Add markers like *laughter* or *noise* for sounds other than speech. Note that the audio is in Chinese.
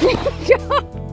你 *laughs* 不